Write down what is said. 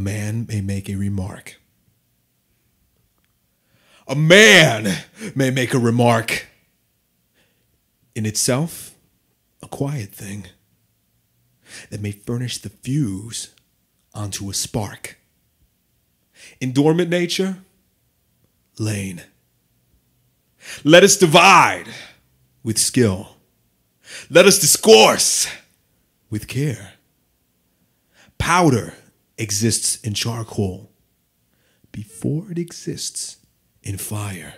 man may make a remark. A man may make a remark. In itself, a quiet thing that may furnish the fuse onto a spark. In dormant nature, lain. Let us divide with skill. Let us discourse with care. Powder exists in charcoal before it exists in fire.